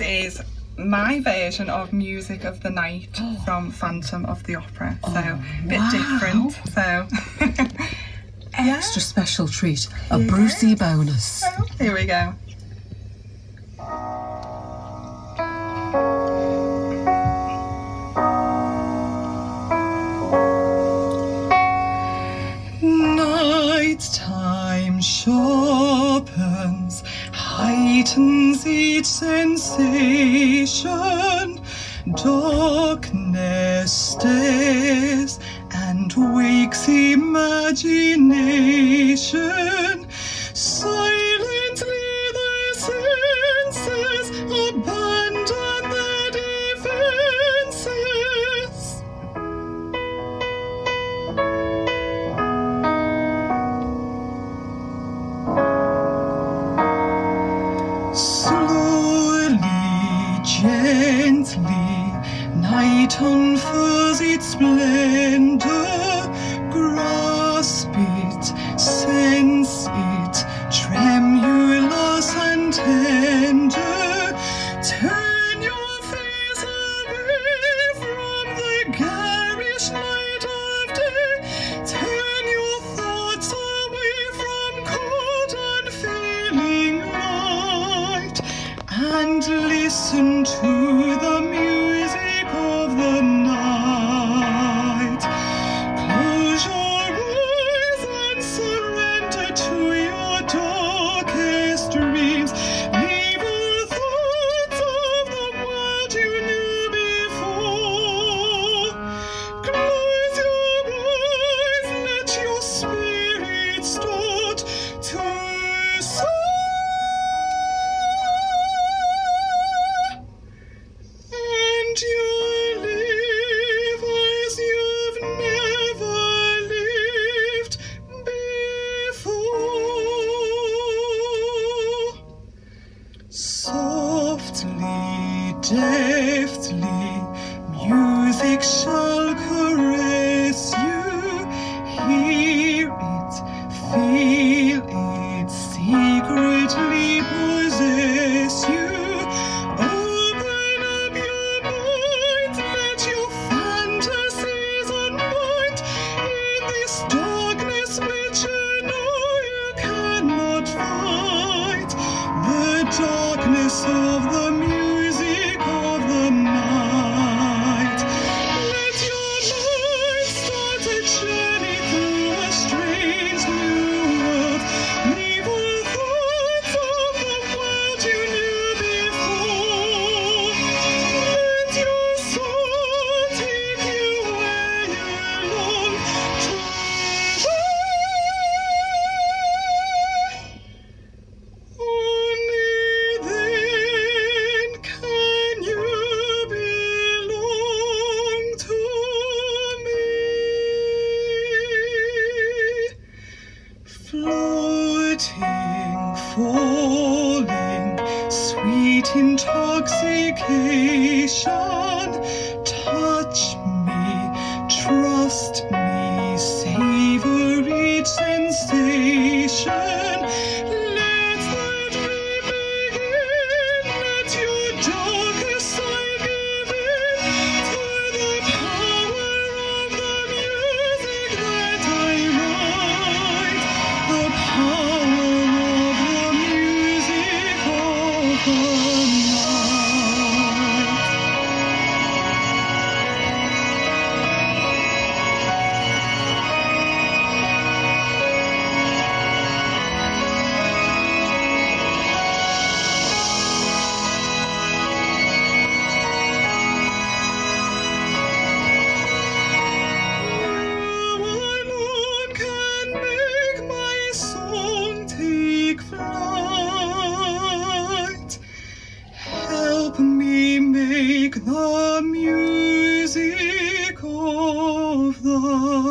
this is my version of Music of the Night oh. from Phantom of the Opera. So, a bit wow. different. So, Extra special treat, a Brucey bonus. Oh, here we go. Heightens each sensation. Darkness stares and wakes imagination. Silently unfurls its splendor. Grasp it, sense it, tremulous and tender. Turn your face away from the garish light of day. Turn your thoughts away from cold and failing light and listen to the music deftly, music shall caress you. Hear it, feel it, secretly possess you. Open up your mind, intoxication. Oh.